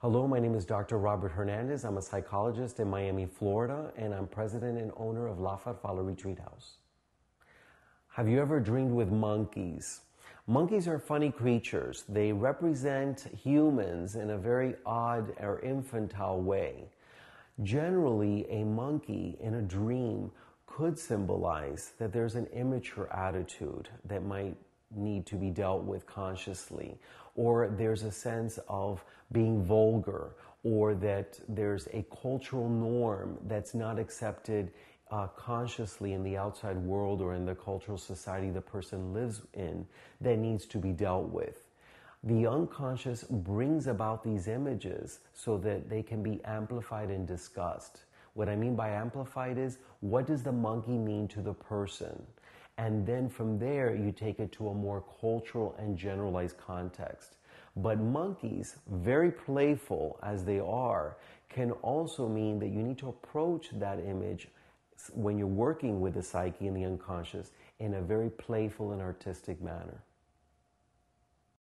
Hello, my name is Dr. Robert Hernandez. I'm a psychologist in Miami, Florida, and I'm president and owner of La Farfalla Retreat House. Have you ever dreamed with monkeys? Monkeys are funny creatures. They represent humans in a very odd or infantile way. Generally, a monkey in a dream could symbolize that there's an immature attitude that might need to be dealt with consciously, or there's a sense of being vulgar, or that there's a cultural norm that's not accepted uh, consciously in the outside world or in the cultural society the person lives in that needs to be dealt with. The unconscious brings about these images so that they can be amplified and discussed. What I mean by amplified is what does the monkey mean to the person? And then from there, you take it to a more cultural and generalized context. But monkeys, very playful as they are, can also mean that you need to approach that image when you're working with the psyche and the unconscious in a very playful and artistic manner.